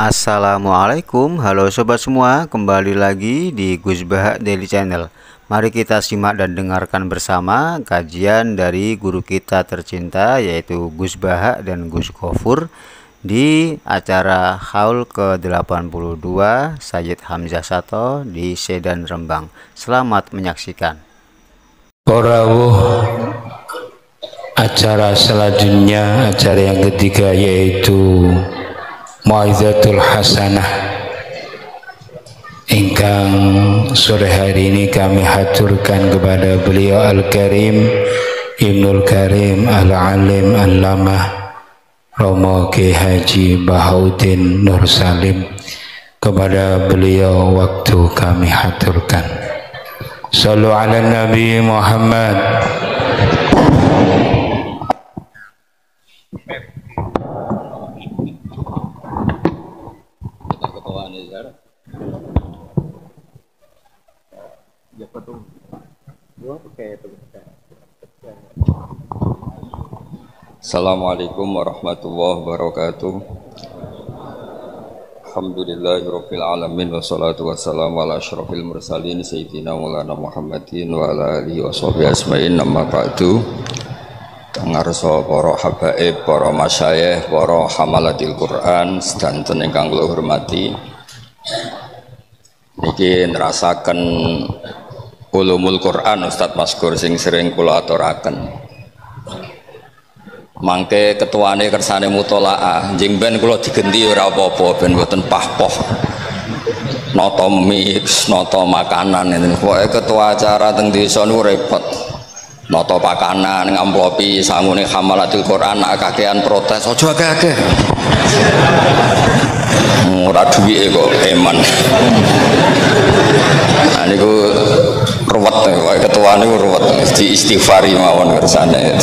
Assalamualaikum, halo sobat semua, kembali lagi di Gus Bahak Daily Channel. Mari kita simak dan dengarkan bersama kajian dari guru kita tercinta yaitu Gus Bahak dan Gus Gofur di acara Haul ke-82 Sayyid Hamzah Sato di Sedan Rembang. Selamat menyaksikan. Porawuh acara selanjutnya acara yang ketiga yaitu Mu'izatul Hasanah. Ingkang sore hari ini kami haturkan kepada beliau Al-Karim Ibnul Karim Al-Alim Al-Lamah Romo Ki Haji Bahauddin Nur Salim. Kepada beliau waktu kami haturkan. Sallu ala Nabi Muhammad Assalamualaikum warahmatullahi wabarakatuh. Alhamdulillahirabbil alamin wassalatu wassalamu ala asyrafil mursalin sayyidina maulana Muhammadin wa ala alihi washabihi asma'in amma ba'du. Ngarsa para habaib, para masyayikh, para hamalatil Quran sedanten ingkang kula hormati niki nerasaken ulumul Quran Ustaz Maskur sing sering kula aturaken. Mangke ketuane kersane mutolaah jeng ben kula digenti ora apa-apa ben mboten pahpoh. Nata mix nata makanan ini pokoke ketua acara teng desa niku repot. Nata pakanan ngamplopi sangune hamalatul Quran kakean protes aja akeh-akeh. Ora duwike kok eman nah niku ruwet ketua niku ruwet. Di istighfari mawon kersane.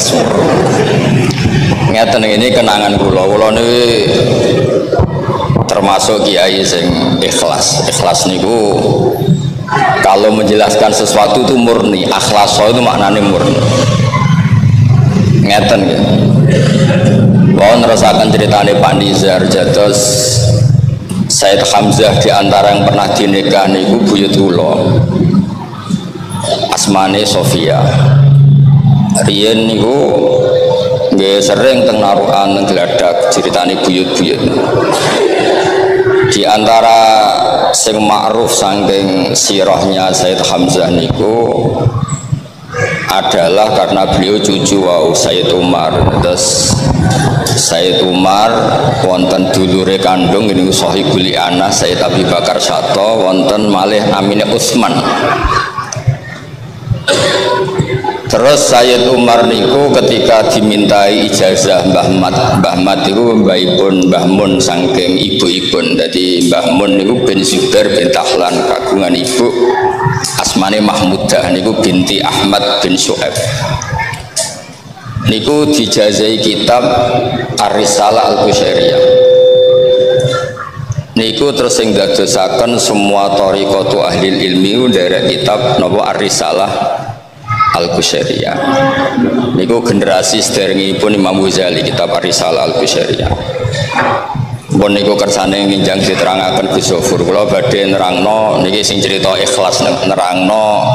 Ngeten ini kenangan kula. Kula niki termasuk kiai sing ikhlas. Ikhlas niku kalau menjelaskan sesuatu itu murni. Akhlas itu maknanya murni. Ngeten ya mau ngerasakan ceritanya Pak Nizar jados Said Hamzah di antara yang pernah dinikah niku buyut kula asmane Sofia. Rien niku Nggih sering teng narukan teng gladak ceritane buyut-buyut. Di antara sing ma'ruf saking sirahnya Said Hamzah niku adalah karena beliau cucu wow Said Umar. Terus Said Umar wonten dulure kandung ini sahibul anak Said Abi Bakar Sato wonten malih namine Utsman Terus Sayyid Umar niku ketika dimintai ijazah Mbah Mat, Mbah Mat itu mbahipun Mbah Mun saking ibu-ibun. Jadi Mbah Mun niku bin Zubair bin Tahlan kagungan ibu asmane Mahmudah niku binti Ahmad bin Syu'aib. Niku dijazai kitab Ar-Risalah Al-Qusyairiyah. Niku terus sing dadosaken semua tariqatu ahli ilmi dari kitab napa Ar-Risalah Al-Qusyairiyah niku generasi pun Imam Ghazali kitab Arisalah Al-Qusyairiyah pun niku kersane nginjang diterangaken Gus Zofur kula badhe nerangno niki sing cerita ikhlas nerangno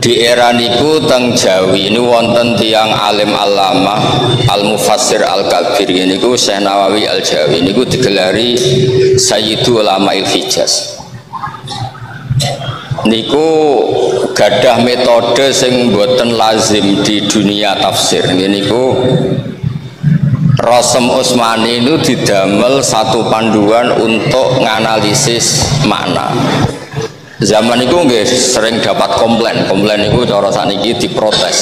di era niku teng Jawi ini wonten tiang alim alama al mufassir al kabir niku Syekh Nawawi al Jawi niku digelari Sayyidu ulama il Hijaz. Niku gadah metode sing buatan lazim di dunia tafsir. Niku Rosem Usmani itu didamel satu panduan untuk nganalisis makna zaman itu nggak sering dapat komplain komplain itu cara saniki diprotes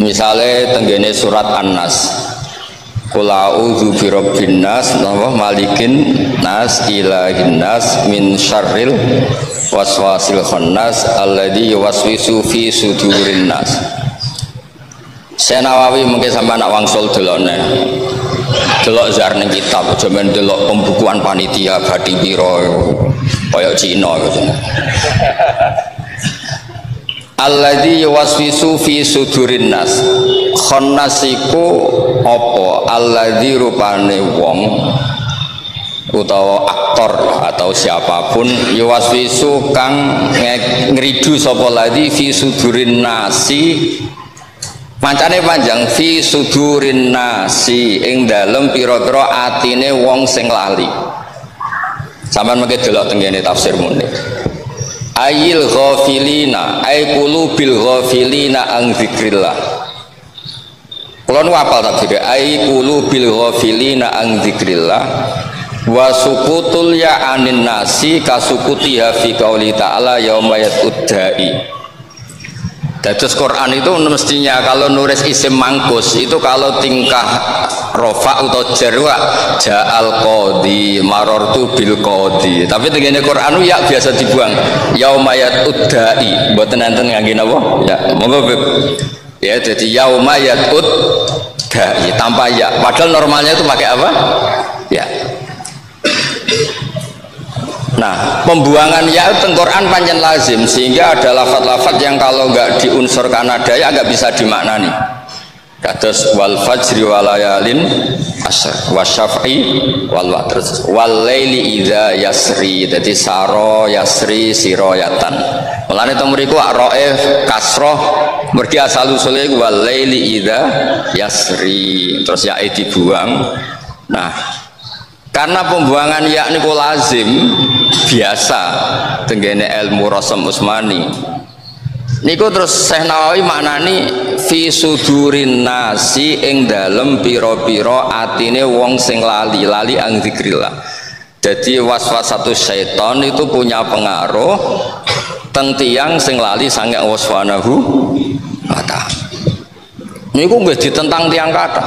misalnya tenggene surat An-Nas Kula a'udzu birabbin nas napa malikin nas ilahin nas min syarril waswasil khannas alladzi yuwaswisu fi sudurin nas. Saya Nawawi mungkin sama anak wangsul delokne. Delok zar kitab, aja delok pembukuan panitia badi piro kaya Cina gitu. alladzi yuwaswisu fi sudurin nas khannas iku apa rupane wong utawa aktor atau siapa pun yuwaswisu kang ngridu sapa ladi fi sudurin nasi Mancane panjang fi sudurin nasi ing dalem pira-pira atine wong sing lali. Saman mengke delok tengene tafsir muni. Ayil ghafilina ay qulubil ghafilina ang zikrillah. Kula nu apal tafsir ay qulubil ghafilina ang zikrillah wa sukutul ya anin nasi kasukutiha fi qauli ta'ala yauma yatuddai Terus Quran itu mestinya kalau nulis isim mangkus itu kalau tingkah rofa atau jarwa ja'al qadi marortu bil qadi. Tapi tegene Quran ya biasa dibuang. Yaumayat uddai buat nanten ngangge napa? Ya monggo ya jadi yaumayat uddai tanpa ya. Padahal normalnya itu pakai apa? Ya Nah, pembuangan ya tengkoran panjang lazim sehingga ada lafat-lafat yang kalau nggak diunsurkan ada ya nggak bisa dimaknani. Kados wal fajri walayalin asr wasyafi wal terus wal laili idza yasri jadi saro yasri siroyatan. Mulane teng mriku roe kasroh mergi asal usule wal laili idza yasri terus ya dibuang. Nah, karena pembuangan ya niku lazim biasa. Tenggene ilmu Rasul Usmani. Niku terus Syekh Nawawi maknani fi sudurin nasi ing dalem piro-piro atine wong sing lali lali ang zikrillah. Jadi waswas satu syaiton itu punya pengaruh tentiang sing lali sange Allah Subhanahu wa taala. Niku nggih ditentang tiang kata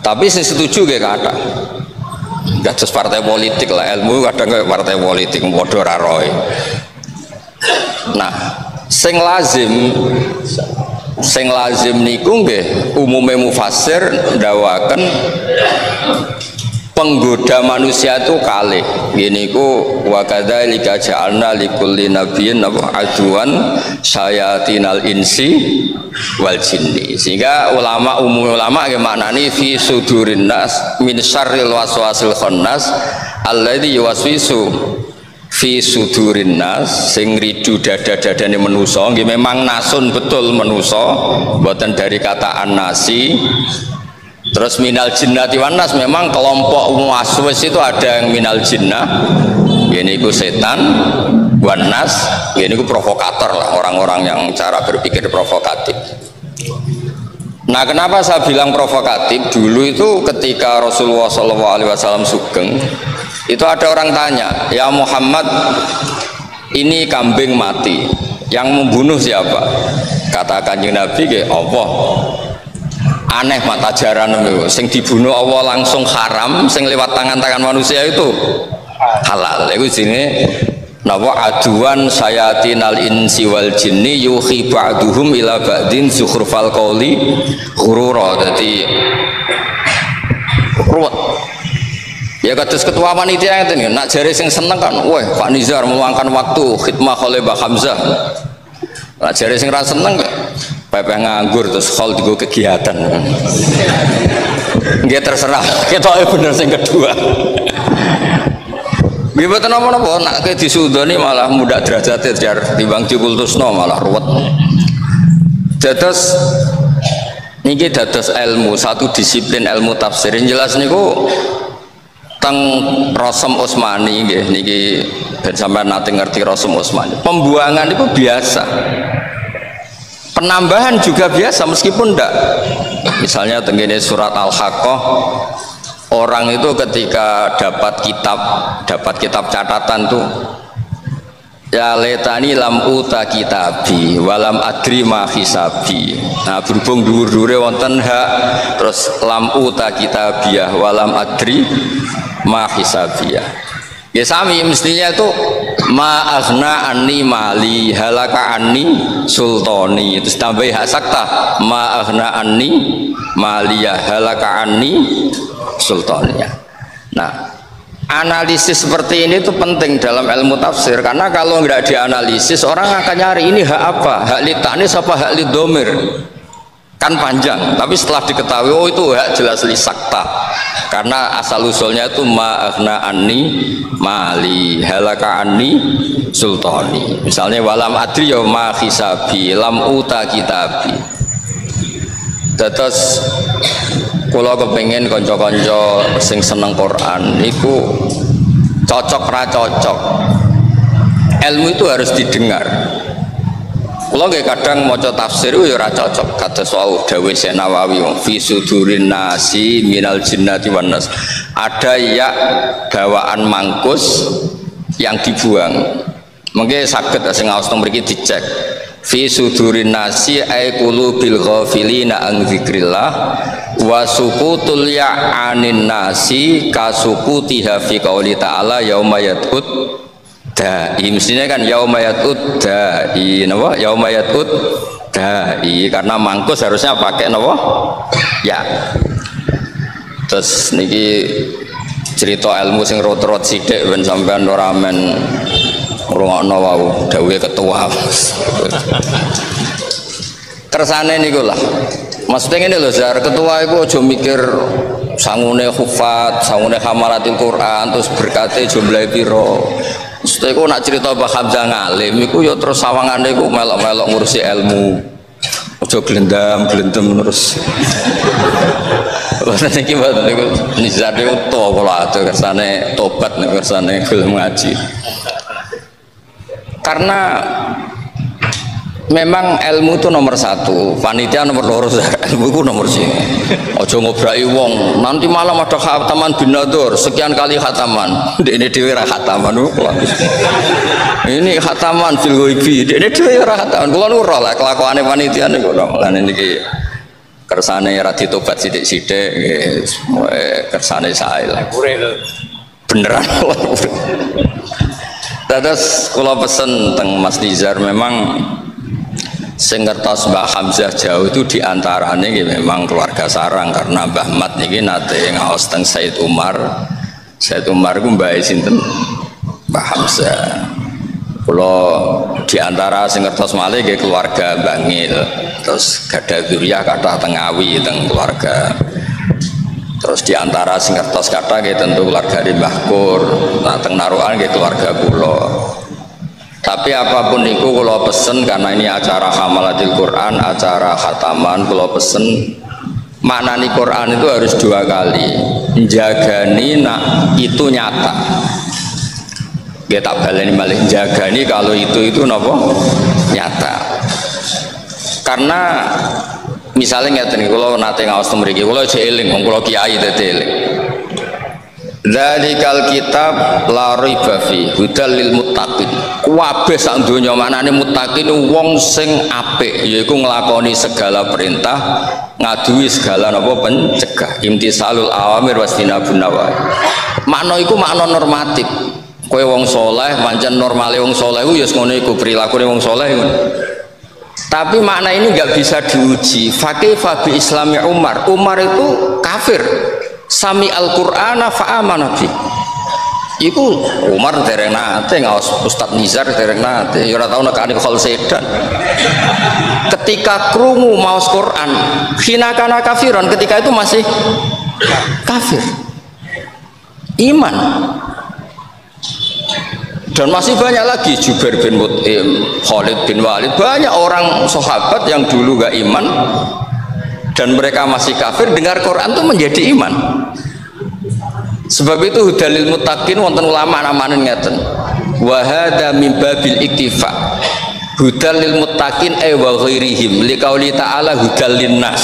tapi sing setuju nggih kata Gak just partai politik lah ilmu kadang kayak partai politik bodoh raroi. Nah, sing lazim sing lazim niku nggih umume mufasir ndawaken penggoda manusia itu kali gini ku wakada lika ja'alna likulli nabiyyin apa aduan syayatinal insi wal jinni. Sehingga ulama umum ulama gimana nih fi sudurin nas min syarril waswasil khannas alladhi yuwaswisu fi sudurin nas sing ridu dada-dadane menusa memang nasun betul menusa buatan dari kata nasi Terus minal jinnati wanas memang kelompok muaswis itu ada yang minal jinnah. Ini ku setan wanas ini ku provokator lah orang-orang yang cara berpikir provokatif. Nah kenapa saya bilang provokatif? Dulu itu ketika Rasulullah SAW sugeng itu ada orang tanya ya Muhammad ini kambing mati yang membunuh siapa? Katakan Nabi Allah aneh mata jaran itu. Sing dibunuh Allah langsung haram sing lewat tangan-tangan manusia itu halal. Itu sini Nawa aduan sayatinal insi wal jinni yuhi ba'duhum ila ba'din zukhrufal qawli ghurura. Jadi ruwet. Ya kados ketua panitia itu nih nak jari sing seneng kan wah Pak Nizar meluangkan waktu khidmah oleh Mbak Hamzah. Nak jari sing rasa seneng Pepe nganggur terus hal di kegiatan. Nggih terserah. Kita bener sing kedua. Nggih mboten napa-napa nak ke disudoni malah mudah derajat jar timbang dikultusno malah ruwet. Dados niki dados ilmu satu disiplin ilmu tafsir jelas niku teng Rasul Utsmani nggih niki ben sampean nate ngerti Rasul Utsmani. Pembuangan itu biasa penambahan juga biasa meskipun tidak misalnya tenggine surat al-haqqah orang itu ketika dapat kitab dapat kitab catatan tuh ya letani lam uta kitabi walam adri ma hisabi. Nah berhubung dhuwur-dhuwure wonten hak terus lam uta kitabiyah walam adri ma hisabiyah ya sami mestinya itu ma aghna anni mali halaka anni sultani. Itu tambah hak sakta ma aghna anni maliya halaka anni sultaniya nah analisis seperti ini itu penting dalam ilmu tafsir karena kalau nggak dianalisis orang akan nyari ini hak apa hak litanis apa hak lidomir kan panjang tapi setelah diketahui oh itu hak jelas li sakta karena asal usulnya itu ma'ahna anni mali halaka anni sultani. Misalnya walam adri ya lam uta kitabi. Terus kalau kepengen konco-konco sing seneng Quran itu cocok ra cocok. Ilmu itu harus didengar kalau nggak kadang mau tafsir itu ya cocok. Kata soal Dawi Senawawi fi sudurin nasi minal jinnati wan ada ya bawaan mangkus yang dibuang. Mungkin sakit sing ngaos mriki dicek. Fi sudurin nasi ay qulubil ghafilina an dzikrillah wa sukutul ya'anin nasi kasukutiha fi qauli ta'ala yauma da'i. Mestinya kan yauma yatut da'i napa? Yauma yatut da'i. Karena mangkus harusnya pakai napa? Ya. Terus niki cerita ilmu sing rot-rot sithik ben sampean ora men ngrungokno wau dawuhe ketua. Kersane niku lah. Maksudnya ini loh Zar. Ketua itu aja mikir sangune hufat sangune hamalatil Quran terus berkati jumlah piro maksudnya aku nak cerita Mbah Hamzah ngalim itu ya terus sawangane itu melok-melok ngurusi ilmu aja gelendam gelendam terus Wonten iki mboten niku nizar niku to kula atuh kersane tobat kersane gelem ngaji. Karena memang ilmu itu nomor satu. Panitia nomor loro ilmu itu nomor sini. Ojo ngobrai wong. Nanti malam ada khataman bin nadur sekian kali khataman. Ini dewi khataman. Ini khataman fil ghaibi. Ini dewi khataman. Kula nu lah kelakuane panitia niku. Lan niki kersane ra ditobat sithik-sithik nggih. Kersane sae lah. Beneran. Terus kalau pesen teng Mas Nizar memang sing ngertos Hamzah jauh itu di antaranya ya memang keluarga sarang karena Mbah Mat niki nate ngaos teng Said Umar. Said Umar ku mbah sinten? Mbah Hamzah. Kalau di antara sing ngertos malih keluarga Bangil terus gada duriah kata tengawi teng keluarga. Terus di antara sing ngertos kata nggih tentu keluarga di Mbah Kur nah teng nggih keluarga kula tapi apa pun itu kalau pesen karena ini acara hamalatil Quran acara khataman kalau pesen maknani Quran itu harus dua kali. Jagani nak itu nyata. Dia tak baleni balik jagani kalau itu itu nopo? Nyata. Karena misalnya nggak kalau nate ngawas temriki kalau jeeling kalau kiai tadi eling. Dzalikal kitab la raiba fi hudal lil muttaqin. Kabeh sak donya maknane muttaqin wong sing apik yaiku nglakoni segala perintah, ngaduwi segala napa pencegah, imtisalul awamir wastinabun nawahi. Makna iku makna normatif. Kowe wong soleh, pancen normale wong soleh ku ya ngono iku prilakune wong soleh. Tapi makna ini nggak bisa diuji. Fakih fabi Islami Umar. Umar itu kafir sami Al-Qur'ana fa'amana bi Iku Umar dereng nate ngawas Ustadz Nizar dereng nate. Ya ora tau nekani khol sedan. Ketika krungu maos Quran kana kafiron ketika itu masih kafir. Iman. Dan masih banyak lagi Jubair bin Mut'im, Khalid bin Walid. Banyak orang sahabat yang dulu gak iman dan mereka masih kafir dengar Quran itu menjadi iman sebab itu dalil mutakin wonten ulama namanya ngeten wahada min babil iktifa. Hudal lil muttaqin ay wa ghairihim. Ta'ala hudal linnas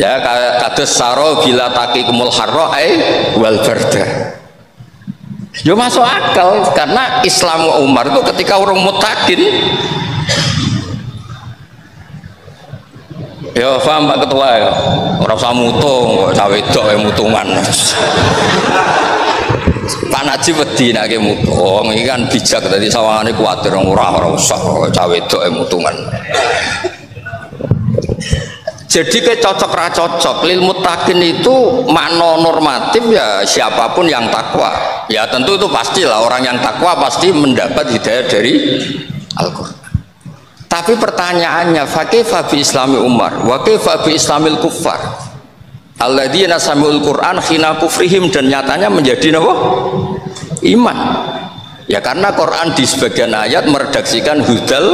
ya kados saro bila taqikumul harra ay wal barda yo masuk akal karena Islam Umar itu ketika orang mutakin Ya paham Pak Ketua ya. Ora usah mutung, kok cawe wedok ya mutungan. Pak Najib nek mutung, iki kan bijak dadi sawangane kuwatir ora ora usah kok cawe wedok ya mutungan. Jadi ke cocok ra cocok lil mutakin itu makna normatif ya siapa pun yang takwa. Ya tentu itu pastilah orang yang takwa pasti mendapat hidayah dari Al-Qur'an. Tapi pertanyaannya, fakaifa bi islami Umar wa kaifa bi islamil kuffar? Alladzina sami'ul Qur'an khina kufrihim dan nyatanya menjadi apa? Iman. Ya karena Quran di sebagian ayat meredaksikan hudal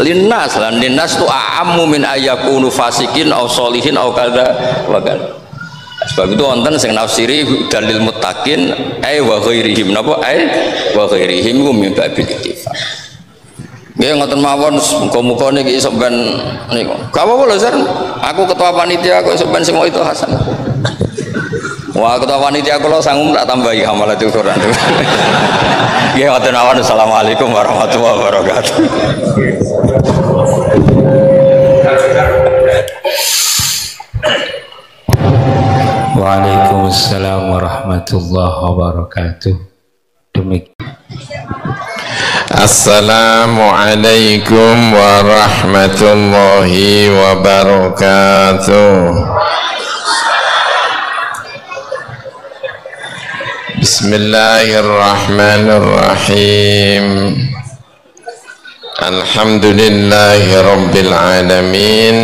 linnas lan linnas itu a'ammu min ayakunu fasikin au solihin au kada wa kada. Sebab itu wonten sing nafsiri dalil muttaqin ai wa ghairihim napa ai wa ghairihim ku min babil ittifaq. Ya ngoten mawon muga-muga niki iso ben niku. Gak apa-apa lho, Sir. Aku ketua panitia kok iso ben itu Hasan. Wah, ketua panitia kula sanggup tak tambahi hamalat Quran. Ya, ngoten mawon. Assalamualaikum warahmatullahi wabarakatuh. Waalaikumsalam warahmatullahi wabarakatuh. Demikian. السلام عليكم ورحمة الله وبركاته. بسم الله الرحمن الرحيم. الحمد لله رب العالمين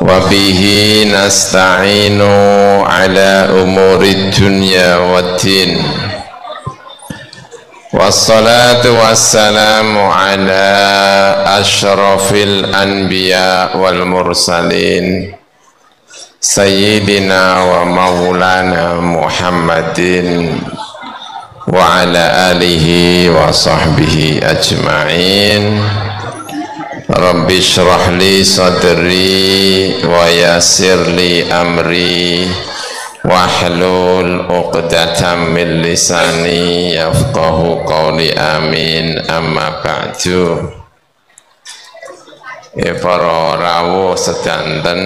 وبه نستعين على أمور الدنيا والدين. والصلاة والسلام على أشرف الأنبياء والمرسلين سيدنا ومولانا محمد وعلى آله وصحبه أجمعين. syrah li sadri wa yassir li amri wahlul uqdatam min lisani yafqahu qawli amin. Amma ba'du. Ya para rawuh sedanten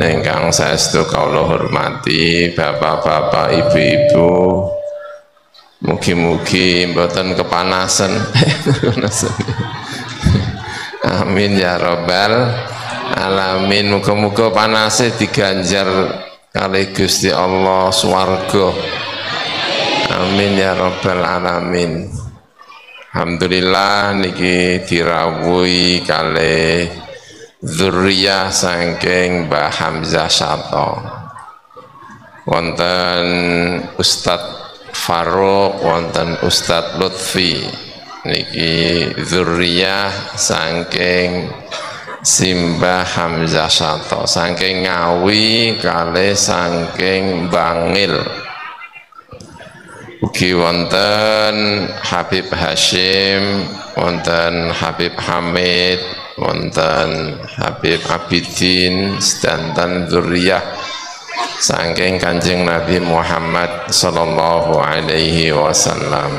ingkang saestu kawula hormati bapak-bapak ibu-ibu. Mugi-mugi mboten kepanasan. Amin ya robbal alamin. Muka-muka panasnya diganjar kali Gusti Allah swarga. Amin ya robbal alamin. Alhamdulillah niki dirawui kali zuriyah sangking Mbah Hamzah Sato. Wonten Ustadz Faruk wonten Ustadz Lutfi. Niki zuriyah saking Simbah Hamzah Sato saking Ngawi kali saking Bangil. Ugi wonten Habib Hashim wonten Habib Hamid wonten Habib Abidin sedanten zuriyah. Saking Kanjeng Nabi Muhammad sallallahu alaihi wasallam.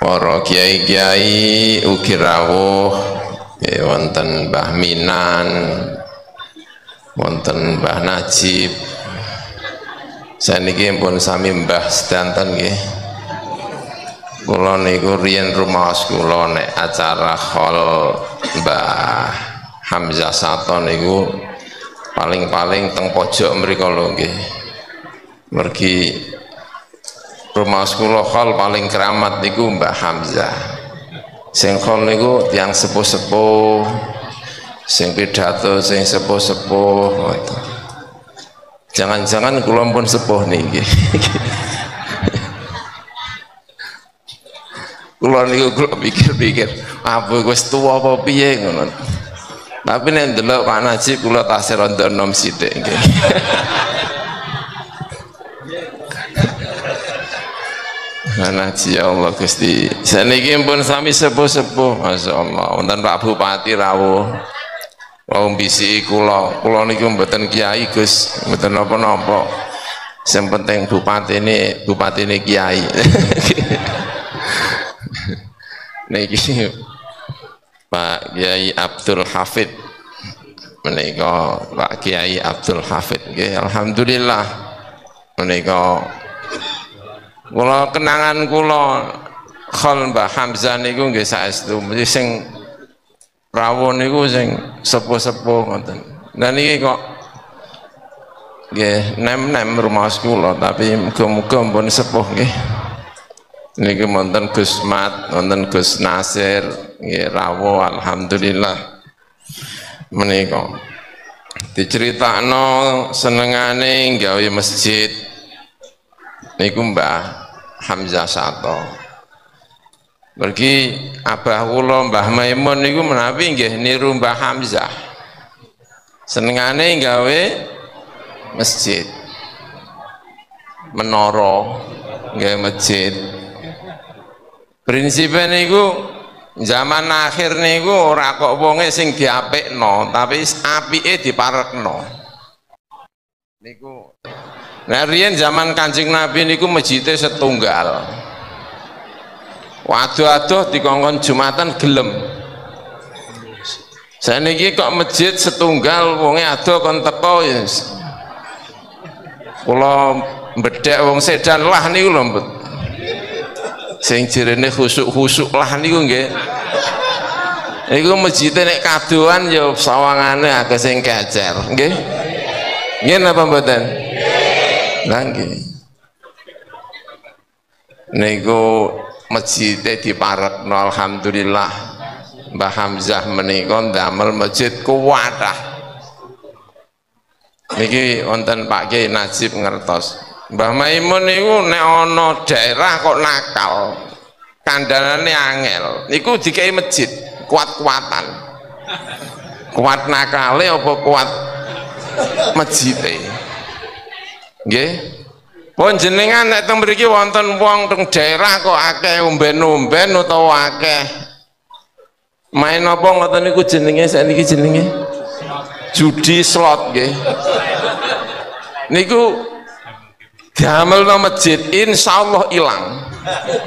Para kiai-kiai ugi rawuh ya wonten Mbah Minan wonten Mbah Najib. Saniki pun sami Mbah sedanten nggih. Kula niku riyen rumaos kula nek acara hall Mbah Hamzah Sato niku paling-paling teng pojok mriku lho nggih. Mergi rumah sekolah hal paling keramat niku Mbak Hamzah sing khol niku tiang sepuh-sepuh sing pidato sing sepuh-sepuh jangan-jangan kula pun sepuh niki. Kula niku kula pikir-pikir apa wis tuwa apa piye ngono? Tapi nek ndelok Pak Najib kula tasih ronda nom sithik Naji ya Allah Gusti. Saniki pun sami sepuh-sepuh, Masya Allah. Wonten Pak Bupati rawuh. Wong bisi kula, kula niku mboten kiai Gus, mboten napa-napa. Sing penting bupati ini, bupati ini kiai. Niki Pak Kiai Abdul Hafid menika Pak Kiai Abdul Hafid nggih alhamdulillah menika kula kenangan kula khol Mbah Hamzah niku nggih saestu sing rawon niku sing sepuh-sepuh ngoten. Dan iki kok nggih nem-nem rumah kula tapi muga-muga pun sepuh nggih. Niki wonten Gus Mat, wonten Gus Nasir, nggih rawuh alhamdulillah. Menika diceritakno senengane gawe masjid niku Mbah Hamzah Sato Pergi abah kula Mbah Maimun niku menawi nggih niru Mbah Hamzah. Senengane gawe masjid. Menara gawe masjid. Prinsipnya niku zaman akhir niku ora kok wonge sing diapikno, tapi apike diparekno. Niku Nah zaman Kanjeng Nabi niku masjidnya setunggal. Waduh-aduh dikongkon Jumatan gelem. Saya niki kok masjid setunggal wonge adoh kon teko ya. Kula bedek wong sedan lah niku lho. Sing jirene khusuk-khusuk lah niku nggih. Iku masjid nek kadoan ya sawangane akeh sing kecer, nggih. Nggih napa mboten? Lah nggih. Niku masjidnya diparekno alhamdulillah. Mbah Hamzah menika ndamel masjid kuwatah niki wonten Pak Kiai Najib ngertos. Mbah Maimun niku nek ana daerah kok nakal. Kandhanane angel. Niku dikai masjid kuat-kuatan. Kuat nakale apa kuat masjide nggih Pun jenengan nek teng mriki wonten wong teng daerah kok akeh umben-umben utawa akeh main apa ngoten niku jenenge sakniki jenenge judi slot nggih. Niku diamelno masjid insyaallah ilang.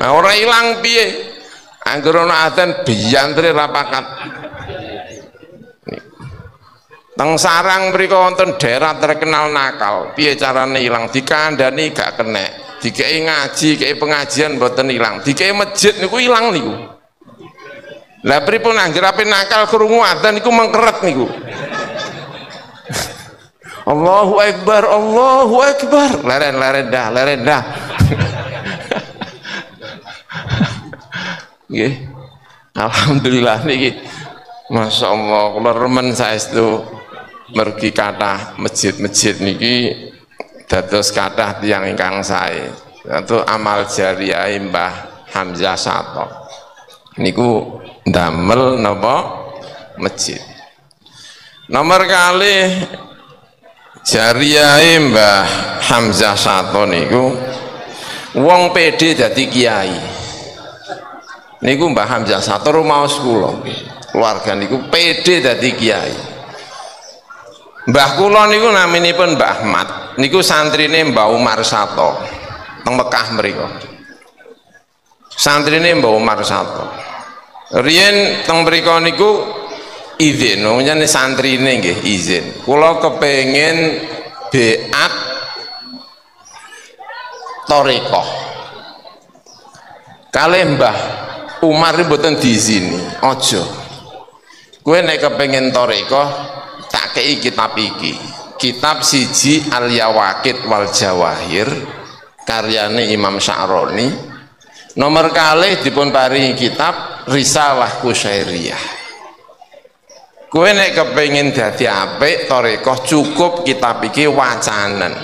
Nah ora ilang piye? Angger ana adzan biyantre rapakat. Teng sarang mriko wonten daerah terkenal nakal. Piye carane ilang? Dikandani gak kenek. Dikei ngaji, kei pengajian mboten ilang. Dikei masjid niku ilang niku. Lah pripun anggere ape nakal krungu adzan niku mengkeret niku. Allahu Akbar, Allahu Akbar. Leren-leren dah, leren dah. Alhamdulillah niki. Masya Allah, kalau remen saya itu mergi kata masjid-masjid niki dados kata tiang ingkang saya itu amal jariah Mbah Hamzah Sato. Niku damel napa? Masjid. Nomor kali jariah Mbah Hamzah Sato niku wong PD dadi kiai. Niku Mbah Hamzah Sato rumah kula keluarga niku PD dadi kiai Mbah kula niku naminipun Mbah Ahmad. Niku santrine Mbah Umar Sato teng Mekah mriku. Santrine Mbah Umar Sato. Riyen teng mriku niku izin namanya santrine nggih izin. Kula kepengin beat torikoh kalih Mbah Umar mboten diizini aja. Kowe nek kepengin torikoh tak kei kitab iki. Kitab siji al yawakid wal jawahir karyane Imam Sya'roni nomor kalih dipun paringi kitab risalah kusyairiyah kowe nek kepengin dadi apik tarekoh cukup kitab iki wacanen.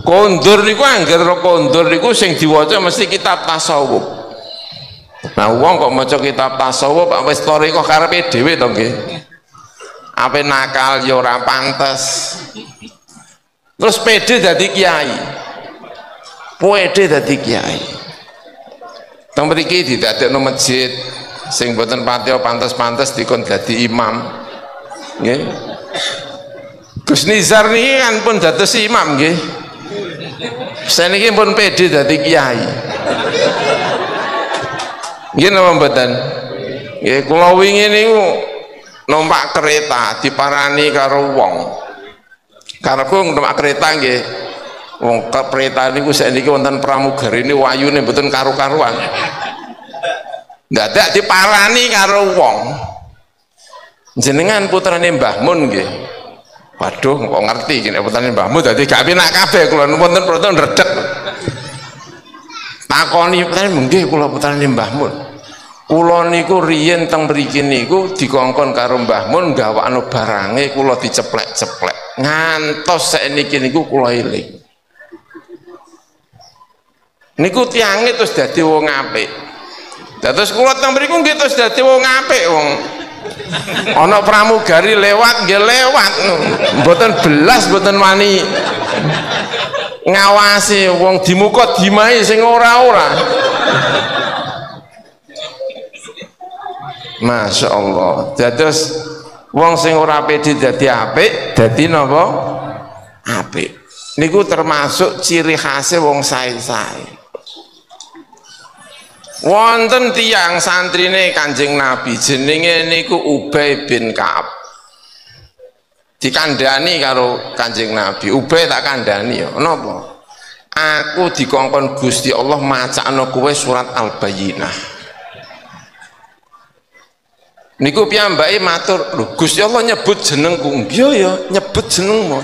Kondur niku angger kondur niku sing diwaca mesti kitab tasawuf Nah, wong kok maca kitab tasawuf apa wis kok karepe dhewe to nggih. Ape nakal ya ora pantes. Terus pede dadi kiai. Pede dadi kiai. Teng mriki didadekno masjid sing boten pati pantes-pantes dikon dadi imam. Nggih. Gus Nizar niki kan pun dados imam nggih. Seniki pun pede dadi kiai. Nggih napa mboten? Nggih kula wingi niku numpak kereta diparani karo wong. Karepku numpak kereta nggih. Wong kereta niku sakniki wonten pramugari ini wayune mboten karu-karuan. Dadak diparani karo wong. Jenengan putrane Mbah Mun nggih. Waduh, kok ngerti kene putrane Mbah Mun dadi gak penak kabeh kula wonten proton redeg. Takoni putrane nggih kula putrane Mbah Mun. Kula niku riyen teng mriki niku dikongkon karo Mbah Mun gawakno barange kula diceplek-ceplek. Ngantos sakniki niku kula eling. Niku tiange terus dadi wong apik. Dados kula teng mriku nggih terus dadi wong apik wong. Ana pramugari lewat nggih lewat. Mboten belas mboten wani ngawasi wong dimuka dimai sing ora-ora. Masya Allah. Dados wong sing ora pede dadi apik, dadi napa? Apik. Niku termasuk ciri khasnya wong sae-sae wonten tiang santrine Kanjeng Nabi jenenge niku Ubay bin Ka'ab dikandani karo Kanjeng Nabi. Ubay tak kandani ya. Napa? Aku dikongkon Gusti Allah macakno kowe surat Al-Bayyinah. Niku piyambake matur lho Gusti Allah nyebut jenengku. Iya ya nyebut jenengmu.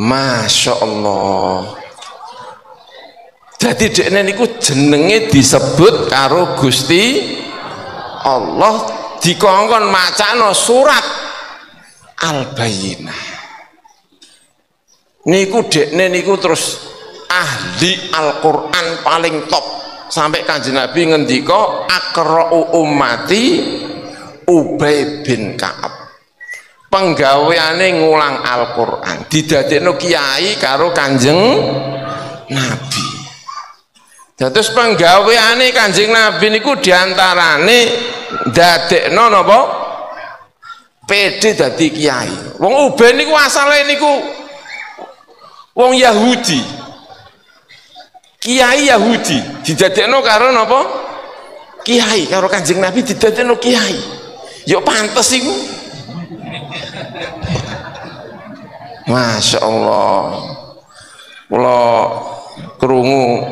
Masya Allah jadi dekne niku jenenge disebut karo Gusti Allah. Dikongkon macano surat Al-Bayyinah. Niku dekne niku terus ahli Al-Qur'an paling top. Sampai kanjeng Nabi ngendika akra'u ummati Ubay bin Ka'ab. Penggaweane ngulang Al-Qur'an. Didadekno kiai karo kanjeng Nabi. Dados penggaweane Kanjeng Nabi niku diantarane dadekno napa? PD dadi kiai. Wong Uben niku asale niku wong Yahudi. Kiai Yahudi didadekno karo napa? Kiai karo Kanjeng Nabi didadekno kiai. Yo pantes iku. Masya Allah. Kula krungu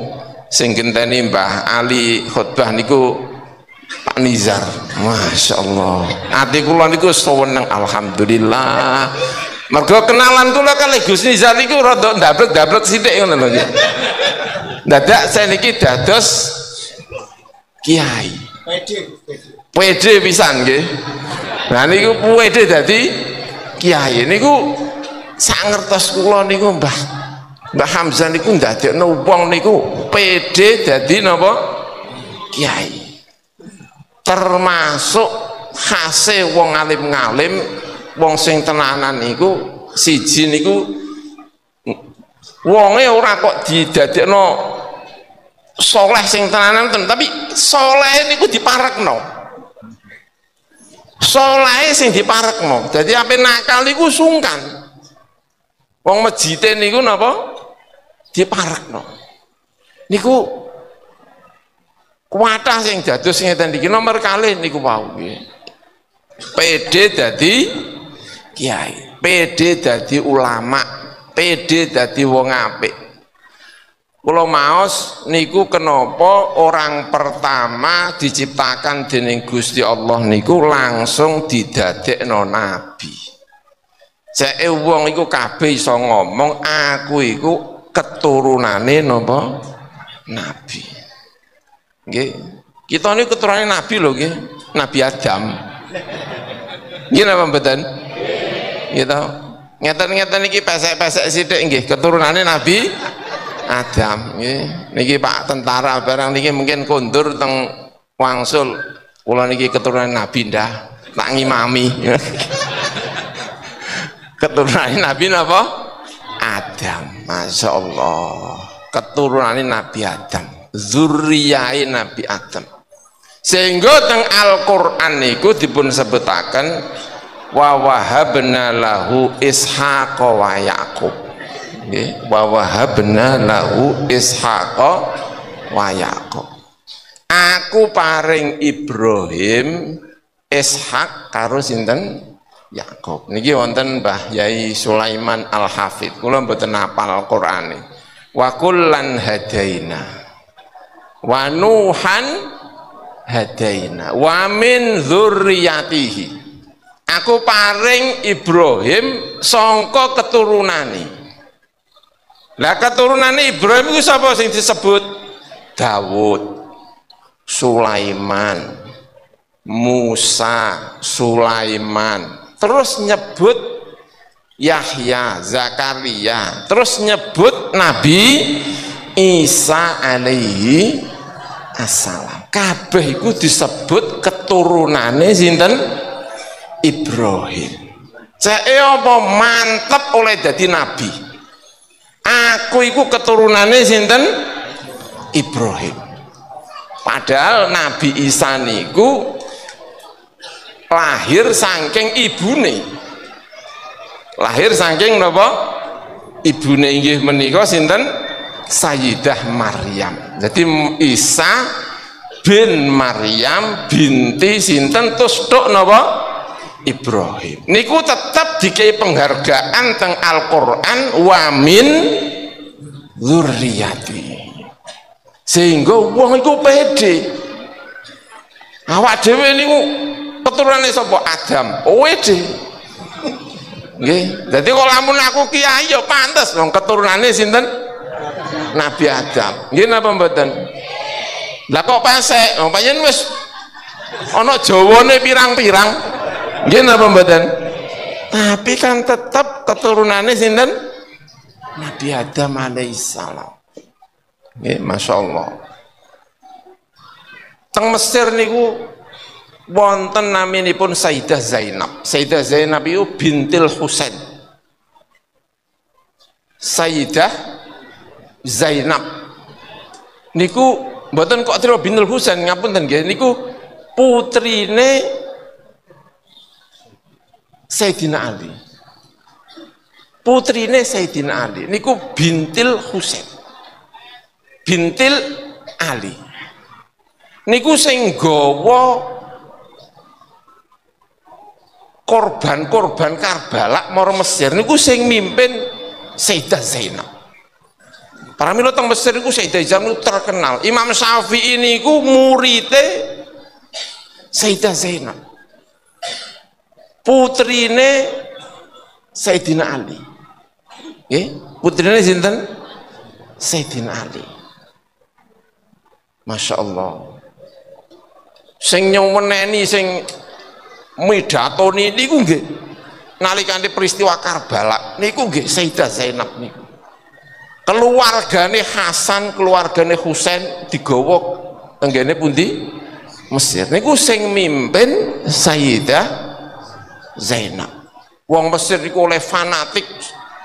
sing genteni Mbah Ali khutbah niku Nizar. Masya Allah. Hati kula niku sewenang Alhamdulillah. Mergo kenalan kula kali Gus Nizar niku rada ndablek-ndablek sithik ngono lho dadak saya niki dados kiai. Pede pisan nggih nah niku pede dadi kiai. Niku sak ngertos kula niku Mbah Mbah Hamzah niku ndadekno wong niku pede dadi napa? Kiai termasuk khase wong alim ngalim wong sing tenanan niku siji niku wonge ora kok didadekno soleh sing tenanan tapi soleh niku diparekno. Soleh sing diparekno. Jadi apa nakal niku sungkan. Wong mejite niku napa? Diparekno. Niku kuatah sing dados ngeten iki nomor kali niku wau nggih. PD dadi kiai PD dadi ulama PD dadi wong apik. Kula maos niku kenapa orang pertama diciptakan dening Gusti Allah niku langsung didadekno nabi. Cek wong iku kabeh iso ngomong aku iku keturunane napa? Nabi nggih. Kita ini keturunane nabi lho nggih. Nabi Adam. Nggih napa mboten? Gitu ngeten-ngeten iki pesek-pesek sithik nggih. Keturunane nabi Adam nggih. Niki Pak tentara barang niki mungkin kondur teng wangsul. Kula niki keturunan nabi ndah. Tak ngimami. Keturunan nabi napa? Adam. Masya Allah. Keturunan Nabi Adam zuriyai Nabi Adam sehingga teng Al-Quran itu dipun sebutakan wa lahu ishaqa wa yaqub wa wahabna lahu ishaqa wa yaqub aku paring Ibrahim Ishak karo sinten Yakub. Niki wonten Mbah Yai Sulaiman Al Hafid. Kula mboten hafal Qur'ane. Wa kullan hadaina. Wa Nuhan hadaina. Wa min dzurriyyatihi aku paring Ibrahim sangka keturunane lah keturunane Ibrahim itu sapa sing disebut? Dawud Sulaiman Musa Sulaiman. Terus nyebut Yahya Zakaria. Terus nyebut Nabi Isa alaihi assalam. Kabeh iku disebut keturunane sinten? Ibrahim. Saya apa mantep oleh jadi nabi. Aku iku keturunane sinten? Ibrahim. Padahal Nabi Isa niku lahir saking ibune. Lahir saking napa? Ibune inggih menika sinten Sayyidah Maryam. Jadi Isa bin Maryam binti sinten terus napa Ibrahim. Niku tetap dikai penghargaan teng Al-Qur'an wa min dzurriyyati sehingga wong iku pede. Awak dhewe niku keturunane sapa? Adam. Wede nggih. Dadi kok lamun aku kiai ya pantes. Wong keturunane sinten Nabi Adam. Nggih napa mboten? Lah kok pasek wong panjen wis ana jawane pirang-pirang. Nggih napa mboten? Tapi kan tetap keturunannya sinten? Nabi Adam alaihissalam. Nggih masyaallah. Teng Mesir niku wonten naminipun Sayyidah Zainab. Sayyidah Zainab itu bintil Husain. Sayyidah Zainab. Niku mboten kok trimo bintul Husain ngapunten nggih? Niku putrine Sayyidina Ali. Putrine Sayyidina Ali. Niku bintil Husain. Bintil Ali. Niku sing gawa korban-korban Karbala moro Mesir. Niku sing mimpin Sayyidah Zainab Para milo teng Mesir niku Sayyidah Zainab terkenal. Imam Syafi'i niku murite Sayyidah Zainab. Putrine Sayyidina Ali. Nggih, putrine sinten? Sayyidina Ali. Masya Allah. Sing nyuweneni sing midatoni niku nggih nalikane peristiwa Karbala niku nggih Sayyidah Zainab niku keluargane Hasan keluargane Husain digawa tenggene pundi? Mesir. Niku sing mimpin Sayyidah Zainab. Wong Mesir niku oleh fanatik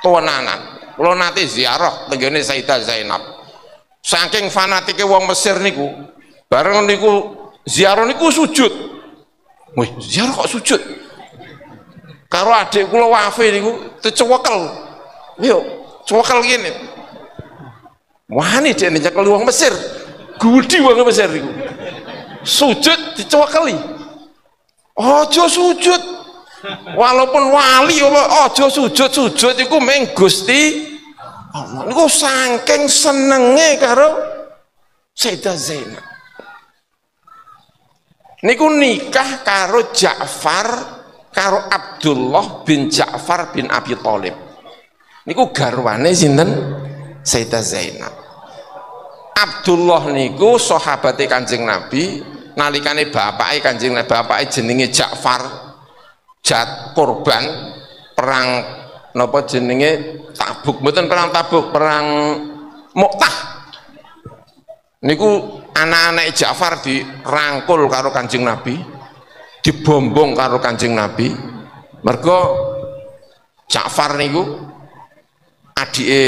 tuananan kula nate ziarah tenggene Sayyidah Zainab. Saking fanatike wong Mesir niku bareng niku ziarah niku sujud. Wih ziarah kok sujud? Karo adik kula wafe niku dicewekel yuk cewekel gini wani dia nyekel wong Mesir. Gudi wong Mesir itu. Sujud dicewakeli. Ojo sujud. Walaupun wali ojo sujud sujud itu meng Gusti Allah. Niku saking senenge karo Sayyidah Zainab. Niku nikah karo Ja'far karo Abdullah bin Ja'far bin Abi Thalib. Niku garwane sinten Sayyidah Zainab. Abdullah niku sahabate Kanjeng Nabi nalikane bapake Kanjeng Nabi bapake jenenge Ja'far Jat korban perang napa jenenge? Tabuk mboten perang Tabuk perang Muktah niku anak-anak Ja'far dirangkul karo Kanjeng Nabi dibombong karo Kanjeng Nabi. Mergo Ja'far niku adike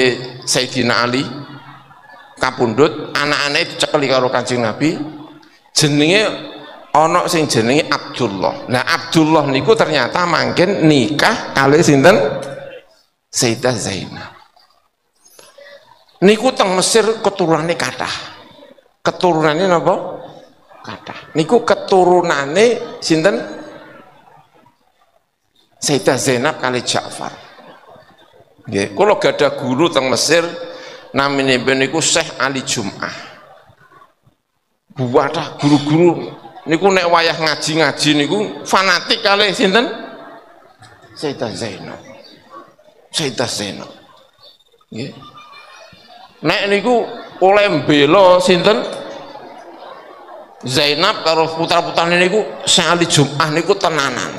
Sayyidina Ali kapundhut anak-anake dicekeli karo Kanjeng Nabi jenenge ana sing jenenge Abdullah. Nah, Abdullah niku ternyata mangkin nikah kali sinten? Sayyidah Zainab. Niku teng Mesir keturunane kathah. Keturunane napa? Kathah. Niku keturunane sinten? Sayyidah Zainab kali Ja'far. Nggih, kula gadah guru teng Mesir namine niku Syekh Ali Jum'ah. Buatah guru-guru niku nek wayah ngaji-ngaji niku fanatik kali sinten? Sayyidah Zainab. Sayyidah Zainab. Nggih. Nek niku oleh bela sinten? Zainab karo putra-putrane niku sekali Jumat niku tenanan.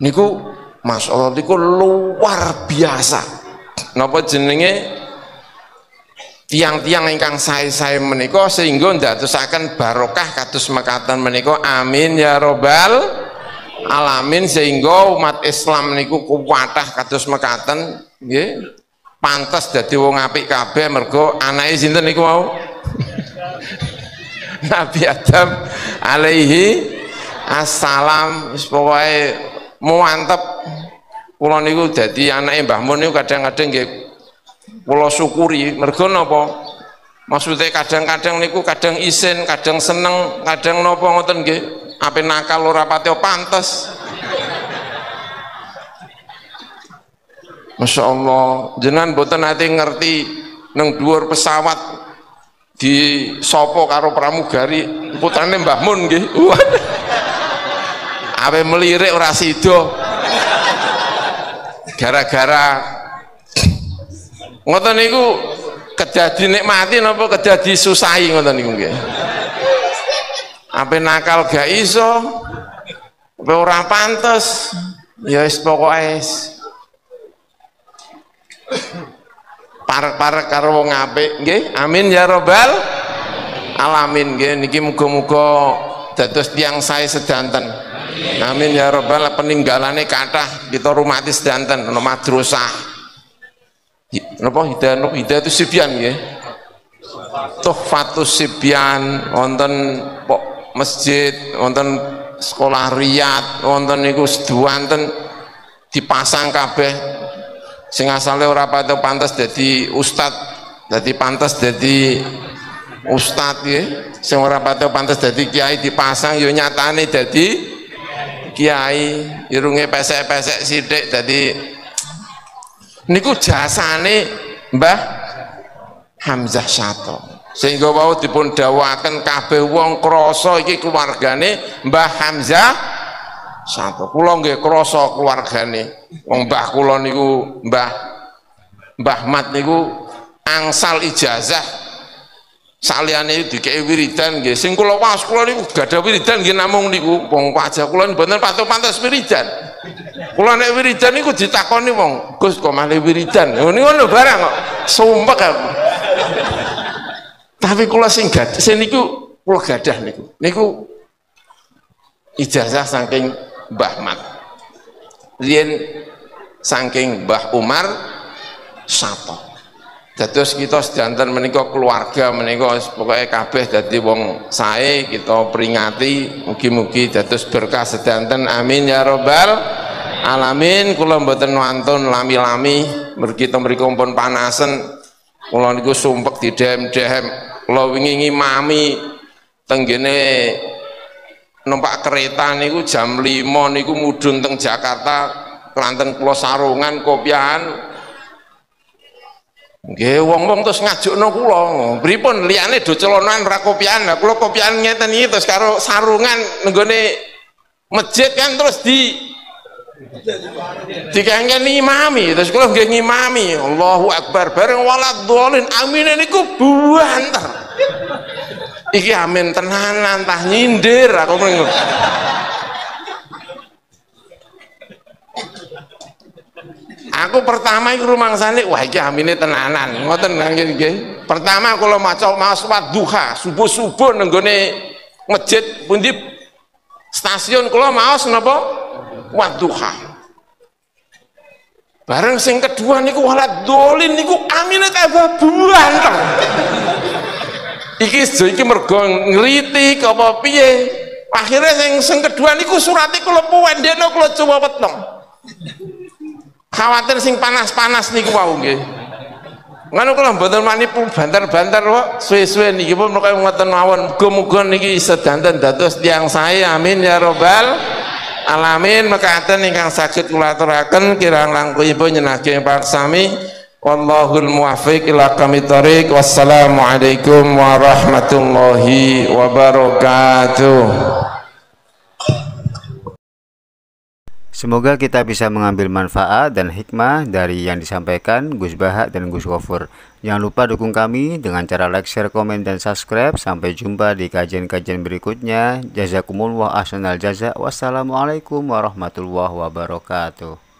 Niku Mas Allah niku luar biasa. Napa jenenge? Tiang-tiang ingkang saya-saya menika sehingga ndadosaken barokah kados mekaten menika. Amin ya robbal alamin. Sehingga umat Islam niku kuwatah kados mekaten. Nggih. Pantes dadi wong apik kabeh mergo anake sinten niku mau Nabi Adam alaihi assalam. Wis mantep kula niku dadi anake Mbah Mun niku kadang-kadang nggih kula syukuri. Mergo napa? Maksudnya kadang-kadang niku kadang isin kadang seneng kadang napa ngoten nggih? Ape nakal ora pati pantes. Masya Allah. Jenengan boten nanti ngerti neng dhuwur pesawat di sopo karo pramugari putrane Mbah Mun nggih ape melirik ora sida gara-gara ngoten niku kedadi nikmati napa kedadi susahi ngoten niku nggih. Ape nakal gak iso ape ora pantes ya wis pokoke parek-parek karo wong apik nggih. Amin ya robbal alamin nggih. Niki muga-muga dados tiang saya sedanten amin ya robbal peninggalane kathah kita rumati sedanten ana madrasah. Napa? Hidayah hidayah itu sibyan ya tuhfatus sibyan wonten masjid wonten sekolah riyad wonten niku seduanten dipasang kabeh. Sing asale ora patut pantes dadi ustad dadi pantes dadi ustad ya sing ora patut pantes dadi kiai dipasang yo nyatane dadi kiai irunge pesek-pesek sithik dadi niku jasane Mbah Hamzah Sato. Sehingga wau dipun dawaken kabeh wong krasa iki keluargane Mbah Hamzah Sato. Kula nggih krasa keluargane. Wong mbah kula niku Mbah Mbah Mat niku angsal ijazah saliyane dikei wiridan nggih sing kula waos kula niku gadah wiridan nggih namung niku wong wajah kula mboten patut pantes wiridan Kula nek wiridan niku ditakoni wong, Gus kok malah wiridan. Ngono barang kok. Sumpek aku. Tapi kula sing gadah sing niku kula gadah niku. Niku ijazah saking Mbah Mat. Riyen saking Mbah Umar Sato. Dados kita sedanten menika keluarga menika pokoke kabeh dadi wong sae kita peringati mugi-mugi dados berkah sedanten. Amin ya robbal alamin. Kula mboten wantun lami-lami mergi to mriku pun panasen. Kula niku sumpek didem-dem kula wingi ngimami tenggene numpak kereta niku jam 5 niku mudhun teng Jakarta Kelanten kula sarungan kopian Nggih wong-wong terus ngajukno kula. Pripun liyane do celonan ra kopian. Lah kula kopian ngeten iki terus karo sarungan nenggone masjid kan terus di dikengken imami terus kula nggih ngimami. Allahu Akbar. Bareng walad dhalin. Amin. Niku buanter iki amin tenanan tah nyindir. Aku ngono aku pertama iku rumangsane wah iki amine tenanan. Ngoten nggih pertama kula maca mas duha. Subuh-subuh nang masjid. Pundi? Stasiun kula maos napa? Wadduha bareng sing kedua niku walad dolin. Niku amine tambah buanter iki iki mergo ngritik apa piye. Akhirnya sing sing kedua niku surate kula puwendekno kula coba peteng khawatir sing panas-panas niku wau nggih. Ngono kula mboten wani banter-banter kok suwe-suwe niki pun kaya ngoten mawon. Muga-muga niki sedanten dados tiyang saya amin ya robbal alamin. Mekaten ingkang saged kula aturaken kirang langkungipun Pak Sami Wallahul muwaffiq ila qamit thariq. Wassalamualaikum warahmatullahi wabarakatuh. Semoga kita bisa mengambil manfaat dan hikmah dari yang disampaikan Gus Bahak dan Gus Gofur. Jangan lupa dukung kami dengan cara like, share, komen, dan subscribe. Sampai jumpa di kajian-kajian berikutnya. Jazakumullah ahsanal jaza. Wassalamualaikum warahmatullahi wabarakatuh.